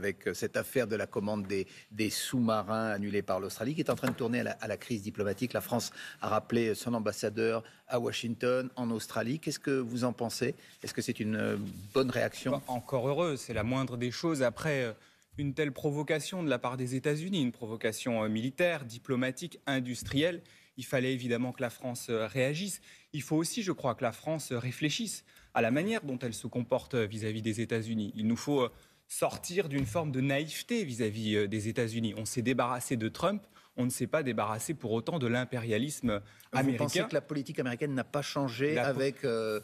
avec euh, cette affaire de la commande des, sous-marins annulés par l'Australie, qui est en train de tourner à la, crise diplomatique. La France a rappelé son ambassadeur à Washington, en Australie. Qu'est-ce que vous en pensez? Est-ce que c'est une euh, bonne réaction? Bah, Encore heureux, c'est la moindre des choses. Après euh, une telle provocation de la part des États-Unis, une provocation militaire, diplomatique, industrielle, il fallait évidemment que la France réagisse. Il faut aussi, je crois, que la France réfléchisse à la manière dont elle se comporte vis-à-vis -vis des États-Unis. Il nous faut sortir d'une forme de naïveté vis-à-vis euh, des États-Unis. On s'est débarrassé de Trump, on ne s'est pas débarrassé pour autant de l'impérialisme américain. Vous pensez que la politique américaine n'a pas changé avec euh,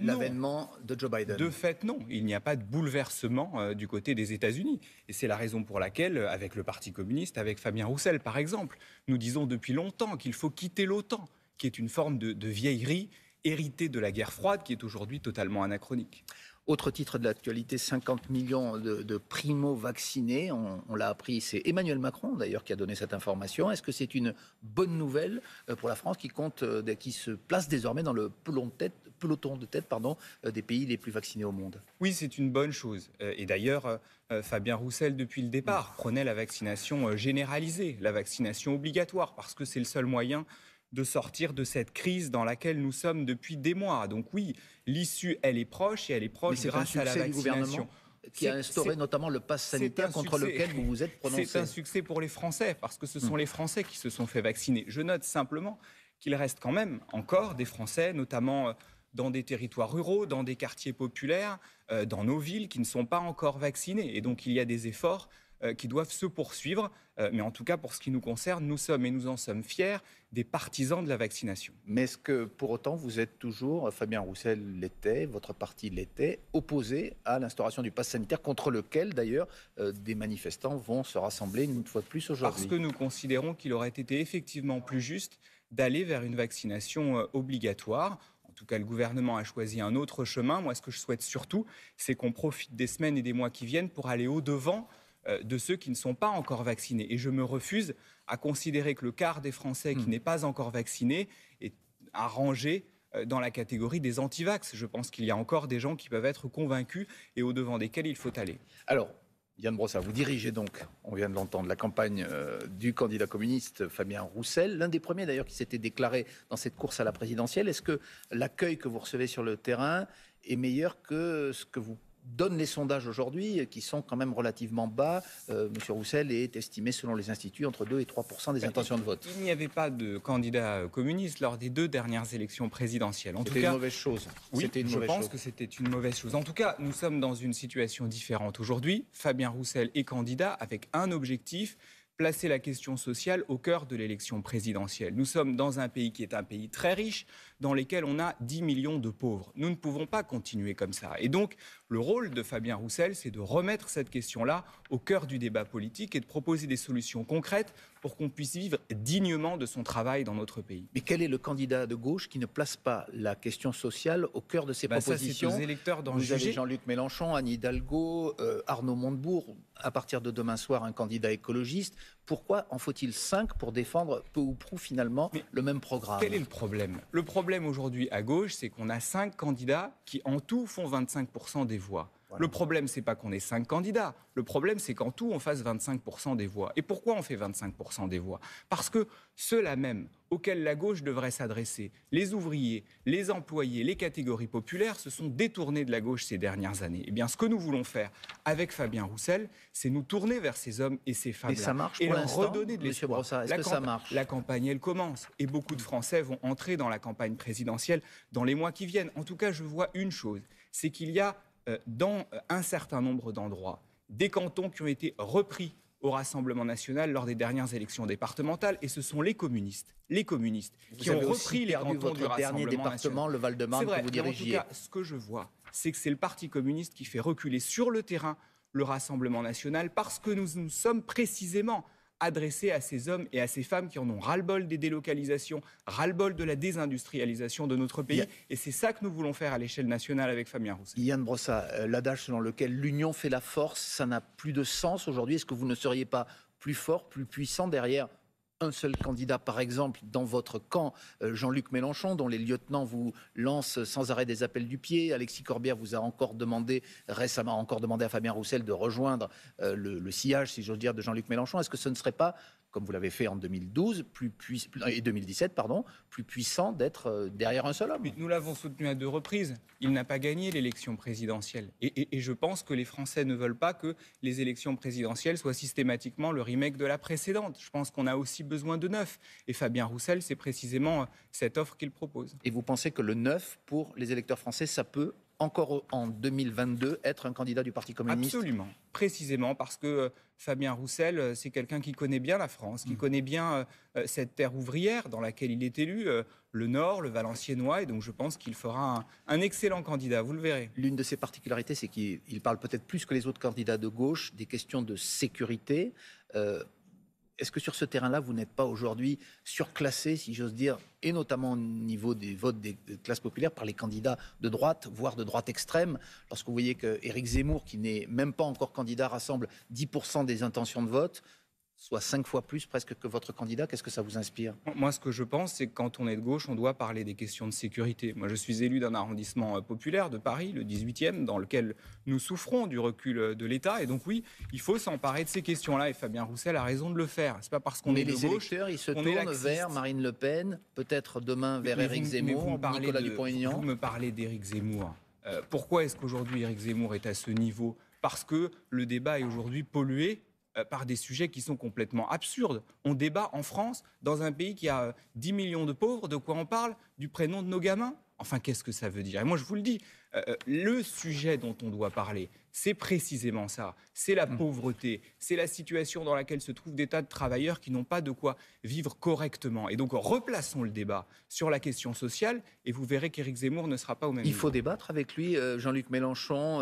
l'avènement de Joe Biden? De fait, non. Il n'y a pas de bouleversement euh, du côté des États-Unis. Et c'est la raison pour laquelle, avec le Parti communiste, avec Fabien Roussel par exemple, nous disons depuis longtemps qu'il faut quitter l'OTAN, qui est une forme de, de vieillerie héritée de la guerre froide qui est aujourd'hui totalement anachronique. Autre titre de l'actualité, 50 millions de, primo-vaccinés. On, l'a appris, c'est Emmanuel Macron d'ailleurs qui a donné cette information. Est-ce que c'est une bonne nouvelle euh, pour la France qui compte, euh, qui se place désormais dans le peloton de tête, peloton de tête pardon, euh, des pays les plus vaccinés au monde? Oui, c'est une bonne chose. Et d'ailleurs, Fabien Roussel, depuis le départ, prenait la vaccination généralisée, la vaccination obligatoire, parce que c'est le seul moyen de sortir de cette crise dans laquelle nous sommes depuis des mois. Donc oui, l'issue, elle est proche et elle est proche grâce à la vaccination. qui a instauré notamment le pass sanitaire contre lequel vous vous êtes prononcé. C'est un succès pour les Français, parce que ce sont hmm. les Français qui se sont fait vacciner. Je note simplement qu'il reste quand même encore des Français, notamment euh, dans des territoires ruraux, dans des quartiers populaires, euh, dans nos villes, qui ne sont pas encore vaccinés. Et donc il y a des efforts qui doivent se poursuivre. Euh, mais en tout cas, pour ce qui nous concerne, nous sommes, et nous en sommes fiers, des partisans de la vaccination. Mais est-ce que pour autant, vous êtes toujours, Fabien Roussel l'était, votre parti l'était, opposé à l'instauration du pass sanitaire, contre lequel d'ailleurs euh, des manifestants vont se rassembler une fois de plus aujourd'hui? Parce que nous considérons qu'il aurait été effectivement plus juste d'aller vers une vaccination obligatoire. En tout cas, le gouvernement a choisi un autre chemin. Moi, ce que je souhaite surtout, c'est qu'on profite des semaines et des mois qui viennent pour aller au-devant euh, de ceux qui ne sont pas encore vaccinés. Et je me refuse à considérer que le quart des Français qui hmm. n'est pas encore vacciné est à ranger euh, dans la catégorie des antivax. Je pense qu'il y a encore des gens qui peuvent être convaincus et au devant desquels il faut aller. Alors, Yann Brossa, vous dirigez donc, on vient de l'entendre, la campagne euh, du candidat communiste Fabien Roussel, l'un des premiers d'ailleurs qui s'était déclaré dans cette course à la présidentielle. Est-ce que l'accueil que vous recevez sur le terrain est meilleur que ce que vous donnent les sondages aujourd'hui, qui sont quand même relativement bas. Euh, Monsieur Roussel est estimé, selon les instituts, entre 2 et 3% des intentions de vote. Il n'y avait pas de candidat communiste lors des deux dernières élections présidentielles. C'était une mauvaise chose. Oui, une je pense que c'était une mauvaise chose. En tout cas, nous sommes dans une situation différente aujourd'hui. Fabien Roussel est candidat avec un objectif placer la question sociale au cœur de l'élection présidentielle. Nous sommes dans un pays qui est un pays très riche, dans lequel on a 10 millions de pauvres. Nous ne pouvons pas continuer comme ça. Et donc, le rôle de Fabien Roussel, c'est de remettre cette question-là au cœur du débat politique et de proposer des solutions concrètes pour qu'on puisse vivre dignement de son travail dans notre pays. Mais quel est le candidat de gauche qui ne place pas la question sociale au cœur de ses bah, propositions? ça, aux électeurs d'en Vous avez Jean-Luc Mélenchon, Anne Hidalgo, euh, Arnaud Montebourg, à partir de demain soir, un candidat écologiste. Pourquoi en faut-il cinq pour défendre peu ou prou finalement le même programme Quel est le problème? Le problème aujourd'hui à gauche, c'est qu'on a cinq candidats qui en tout font 25% des voix. Le problème, c'est pas qu'on ait cinq candidats. Le problème, c'est qu'en tout, on fasse 25% des voix. Et pourquoi on fait 25% des voix? Parce que ceux-là même auxquels la gauche devrait s'adresser, les ouvriers, les employés, les catégories populaires, se sont détournés de la gauche ces dernières années. Eh bien, ce que nous voulons faire avec Fabien Roussel, c'est nous tourner vers ces hommes et ces femmes. Et ça marche et leur redonner de l'espoir. Est-ce que ça marche? La campagne, elle commence. Et beaucoup de Français vont entrer dans la campagne présidentielle dans les mois qui viennent. En tout cas, je vois une chose, c'est qu'il y a dans un certain nombre d'endroits des cantons qui ont été repris au Rassemblement national lors des dernières élections départementales, et ce sont les communistes, les communistes, qui ont repris les cantons votre du dernier département, le Val-de-Marne, que vous dirigiez. En tout cas, ce que je vois, c'est que c'est le Parti communiste qui fait reculer sur le terrain le Rassemblement national, parce que nous nous sommes précisément adressé à ces hommes et à ces femmes qui en ont ras-le-bol des délocalisations, ras-le-bol de la désindustrialisation de notre pays. Et c'est ça que nous voulons faire à l'échelle nationale avec Fabien Roussel. Yann Brossa, euh, l'adage selon lequel l'union fait la force, ça n'a plus de sens aujourd'hui. Est-ce que vous ne seriez pas plus fort, plus puissant derrière un seul candidat, par exemple, dans votre camp, euh, Jean-Luc Mélenchon, dont les lieutenants vous lancent sans arrêt des appels du pied. Alexis Corbière vous a encore demandé, récemment encore demandé à Fabien Roussel de rejoindre euh, le, le sillage, si j'ose dire, de Jean-Luc Mélenchon. Est-ce que ce ne serait pas comme vous l'avez fait en 2012 plus et 2017, pardon, plus puissant d'être euh, derrière un seul homme. Nous l'avons soutenu à deux reprises. Il n'a pas gagné l'élection présidentielle. Et, et, je pense que les Français ne veulent pas que les élections présidentielles soient systématiquement le remake de la précédente. Je pense qu'on a aussi besoin de neuf. Et Fabien Roussel, c'est précisément euh, cette offre qu'il propose. Et vous pensez que le neuf, pour les électeurs français, ça peut encore en 2022 être un candidat du Parti communiste Absolument, précisément parce que euh, Fabien Roussel, euh, c'est quelqu'un qui connaît bien la France, qui mm. connaît bien euh, cette terre ouvrière dans laquelle il est élu, le Nord, le Valenciennois, et donc je pense qu'il fera un, excellent candidat, vous le verrez. L'une de ses particularités, c'est qu'il parle peut-être plus que les autres candidats de gauche des questions de sécurité. Est-ce que sur ce terrain-là, vous n'êtes pas aujourd'hui surclassé, si j'ose dire, et notamment au niveau des votes des classes populaires par les candidats de droite, voire de droite extrême? Lorsque vous voyez qu'Éric Zemmour, qui n'est même pas encore candidat, rassemble 10% des intentions de vote, soit cinq fois plus presque que votre candidat. Qu'est-ce que ça vous inspire? Moi, ce que je pense, c'est que quand on est de gauche, on doit parler des questions de sécurité. Moi, je suis élu d'un arrondissement euh, populaire de Paris, le 18e, dans lequel nous souffrons du recul euh, de l'État. Et donc, oui, il faut s'emparer de ces questions-là. Et Fabien Roussel a raison de le faire. C'est pas parce qu'on est de les gauche, électeurs, ils se tournent vers Marine Le Pen, peut-être demain vers Éric Zemmour, Nicolas Dupont-Aignan. Vous me parlez d'Éric Zemmour. Euh, pourquoi est-ce qu'aujourd'hui Éric Zemmour est à ce niveau? Parce que le débat est aujourd'hui pollué euh, par des sujets qui sont complètement absurdes. On débat en France, dans un pays qui a 10 euh, millions de pauvres, de quoi on parle? Du prénom de nos gamins? Enfin, qu'est-ce que ça veut dire? Et moi, je vous le dis, euh, le sujet dont on doit parler, c'est précisément ça. C'est la mmh. pauvreté, c'est la situation dans laquelle se trouvent des tas de travailleurs qui n'ont pas de quoi vivre correctement. Et donc, replaçons le débat sur la question sociale et vous verrez qu'Éric Zemmour ne sera pas au même Il faut débattre avec lui. Jean-Luc Mélenchon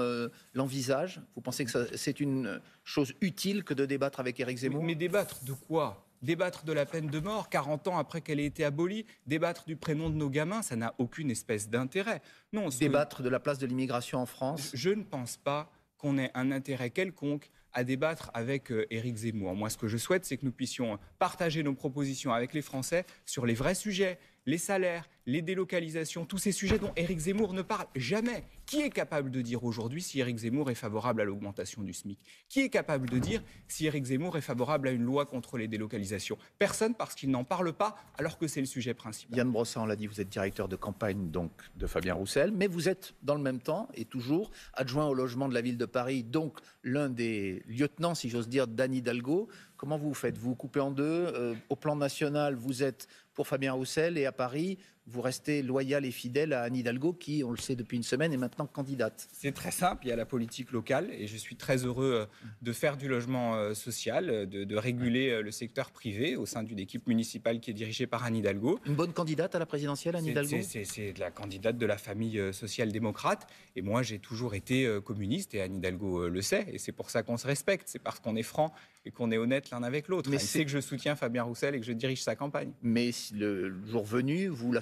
l'envisage Vous pensez que c'est une chose utile que de débattre avec Éric Zemmour? mais débattre de quoi? Débattre de la peine de mort 40 ans après qu'elle ait été abolie, débattre du prénom de nos gamins, ça n'a aucune espèce d'intérêt. Non, débattre de la place de l'immigration en France Je ne pense pas qu'on ait un intérêt quelconque à débattre avec euh, Éric Zemmour. Moi, ce que je souhaite, c'est que nous puissions partager nos propositions avec les Français sur les vrais sujets, les salaires, les délocalisations, tous ces sujets dont Éric Zemmour ne parle jamais. Qui est capable de dire aujourd'hui si Éric Zemmour est favorable à l'augmentation du SMIC? Qui est capable de dire si Éric Zemmour est favorable à une loi contre les délocalisations? Personne parce qu'il n'en parle pas alors que c'est le sujet principal. Yann Brossin, on l'a dit, vous êtes directeur de campagne donc de Fabien Roussel, mais vous êtes dans le même temps et toujours adjoint au logement de la ville de Paris, donc l'un des lieutenants, si j'ose dire, d'Anne Hidalgo. Comment vous faites? Vous vous coupez en deux. Euh, au plan national, vous êtes pour Fabien Roussel et à Paris, vous restez loyal et fidèle à Anne Hidalgo, qui, on le sait depuis une semaine, est maintenant candidate C'est très simple. Il y a la politique locale et je suis très heureux euh, de faire du logement euh, social, euh, de, réguler le secteur privé au sein d'une équipe municipale qui est dirigée par Anne Hidalgo. Une bonne candidate à la présidentielle, Anne Hidalgo? C'est la candidate de la famille social-démocrate. Et moi, j'ai toujours été communiste et Anne Hidalgo le sait. Et c'est pour ça qu'on se respecte. C'est parce qu'on est franc et qu'on est honnête l'un avec l'autre. Mais c'est que je soutiens Fabien Roussel et que je dirige sa campagne. Mais si le jour venu, vous la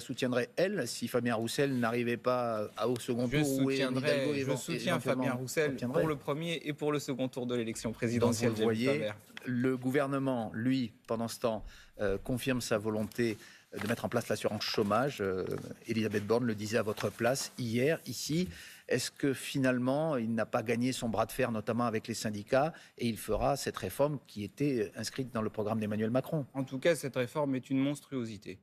elle, si Fabien Roussel n'arrivait pas au second tour Je soutiens FabienRoussel pour le premier et pour le second tour de l'élection présidentielle. vous voyez, le gouvernement, lui, pendant ce temps, euh, confirme sa volonté de mettre en place l'assurance chômage. Euh, Elisabeth Borne le disait à votre place hier, ici. Est-ce que finalement, il n'a pas gagné son bras de fer, notamment avec les syndicats, et il fera cette réforme qui était inscrite dans le programme d'Emmanuel Macron? En tout cas, cette réforme est une monstruosité.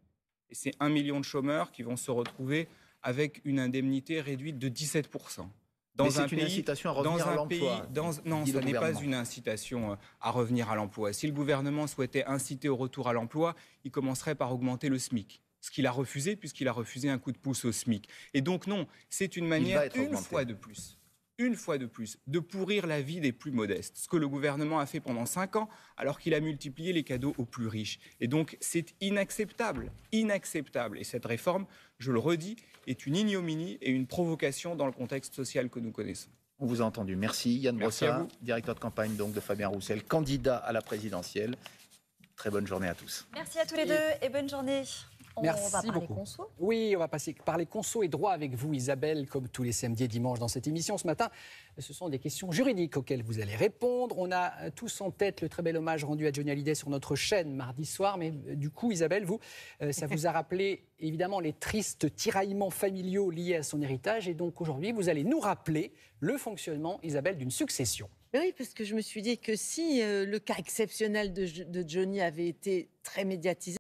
Et c'est un million de chômeurs qui vont se retrouver avec une indemnité réduite de 17%. Dans c'est une incitation à revenir à l'emploi. Non, ce n'est pas une incitation euh, à revenir à l'emploi. Si le gouvernement souhaitait inciter au retour à l'emploi, il commencerait par augmenter le SMIC ce qu'il a refusé puisqu'il a refusé un coup de pouce au SMIC. Et donc non, c'est une manière, une fois de plus, une fois de plus, de pourrir la vie des plus modestes, ce que le gouvernement a fait pendant cinq ans, alors qu'il a multiplié les cadeaux aux plus riches. Et donc c'est inacceptable, inacceptable. Et cette réforme, je le redis, est une ignominie et une provocation dans le contexte social que nous connaissons. On vous a entendu. Merci Yann Brossard, directeur de campagne donc de Fabien Roussel, candidat à la présidentielle. Très bonne journée à tous. Merci à tous les deux et bonne journée. Merci on va parler beaucoup. conso. Oui, on va passer parler conso et droit avec vous, Isabelle, comme tous les samedis et dimanches dans cette émission. Ce matin, ce sont des questions juridiques auxquelles vous allez répondre. On a euh, tous en tête le très bel hommage rendu à Johnny Hallyday sur notre chaîne mardi soir. Mais euh, du coup, Isabelle, vous, euh, ça vous a rappelé évidemment les tristes tiraillements familiaux liés à son héritage. Et donc aujourd'hui, vous allez nous rappeler le fonctionnement, Isabelle, d'une succession. Mais oui, parce que je me suis dit que si euh, le cas exceptionnel de, de Johnny avait été très médiatisé,